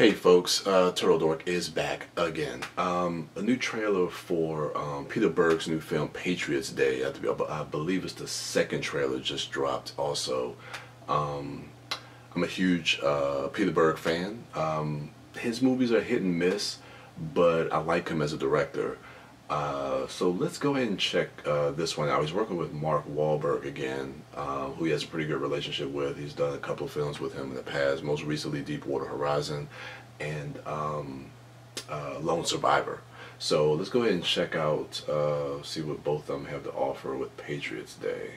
Hey folks, uh, Turtle Dork is back again. Um, a new trailer for um, Peter Berg's new film Patriots Day. I, believe it's the second trailer just dropped also. Um, I'm a huge uh, Peter Berg fan. Um, his movies are hit and miss, but I like him as a director. Uh, so let's go ahead and check uh, this one out. He's working with Mark Wahlberg again, uh, who he has a pretty good relationship with. He's done a couple of films with him in the past, most recently Deepwater Horizon and um, uh, Lone Survivor. So let's go ahead and check out, uh, see what both of them have to offer with Patriots Day.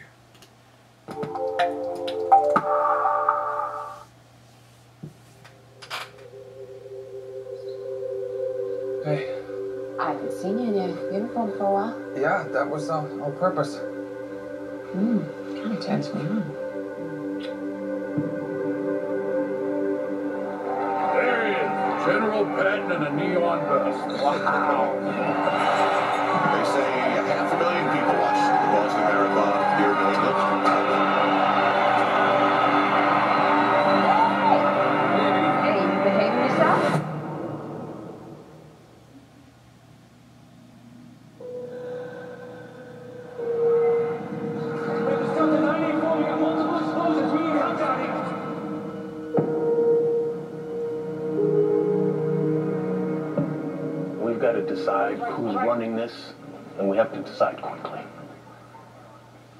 Hey. I haven't seen you in your uniform for a while. Yeah, that was uh, on purpose. Hmm, kind of turns me on. There he is, General Patton in a neon vest. Wow. They say got to decide who's running this, and we have to decide quickly.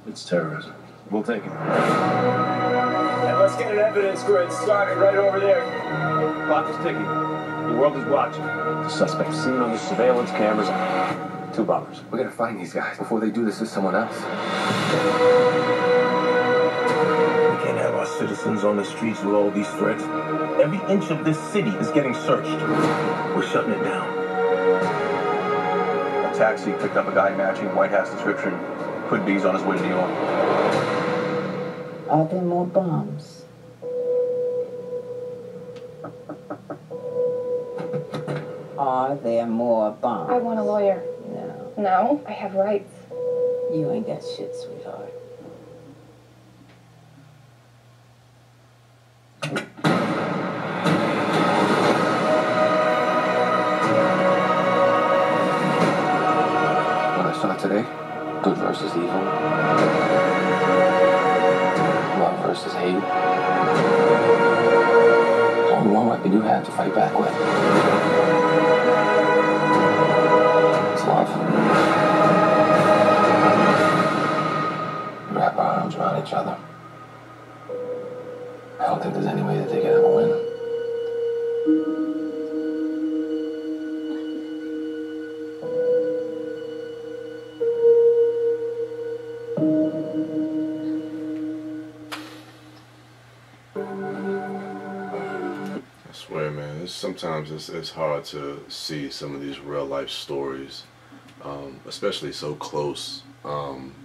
It's terrorism. We'll take it. And let's get an evidence grid started right over there. Clock is ticking. The world is watching. The suspect seen on the surveillance cameras. Two bombers. We gotta find these guys before they do this to someone else. We can't have our citizens on the streets with all these threats. Every inch of this city is getting searched. We're shutting it down. A taxi picked up a guy matching White House description. Could bees on his way to New York. Are there more bombs? Are there more bombs? I want a lawyer. No, No, I have rights. you ain't got shit, sweetheart. Versus evil, love versus hate. Only one weapon you have to fight back with. It's love. Wrap our arms around each other. I don't think there's any way that they can ever win. I swear, man, it's, sometimes it's, it's hard to see some of these real life stories, um, especially so close, um,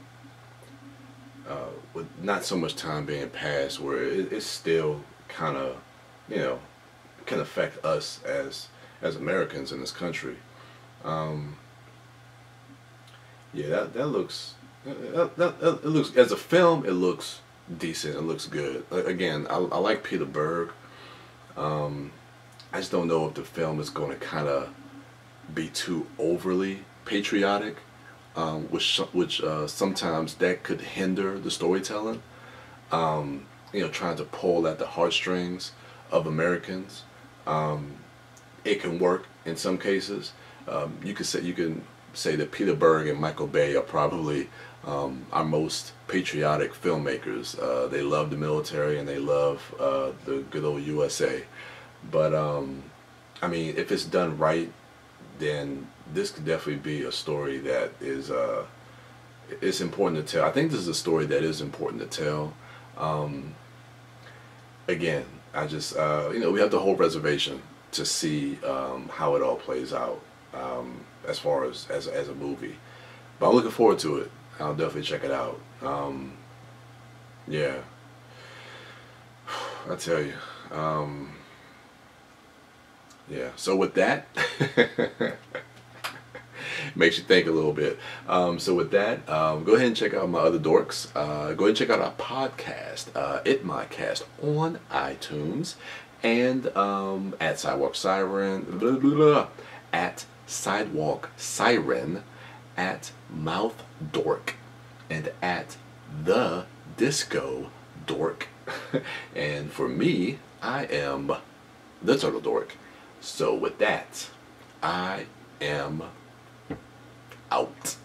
uh, with not so much time being passed, where it, it's still kind of, you know, can affect us as as Americans in this country. Um, yeah, that that looks that, that, that- it looks as a film, it looks decent. It looks good. Again, I, I like Peter Berg. Um, I just don't know if the film is going to kind of be too overly patriotic, um, which which uh, sometimes that could hinder the storytelling. Um, you know, trying to pull at the heartstrings of Americans. Um, it can work in some cases. Um, you could say you can say that Peter Berg and Michael Bay are probably um, our most patriotic filmmakers. Uh, they love the military and they love uh, the good old USA. But um, I mean, if it's done right, then this could definitely be a story that is uh, it's important to tell. I think this is a story that is important to tell. Um, again, I just uh, you know we have the whole reservation to see um, how it all plays out um, as far as, as as a movie. But I'm looking forward to it. I'll definitely check it out. Um, yeah, I tell you. Um, yeah. So with that, makes you think a little bit. Um, so with that, um, go ahead and check out my other dorks. Uh, go ahead and check out our podcast, uh, ITMODcast, on iTunes. and um, at Sidewalk Siren, blah, blah, blah, at Sidewalk Siren, at Mouth Dork, and at the Disco Dork. and for me, I am the Turtle Dork. So with that, I am out.